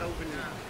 open.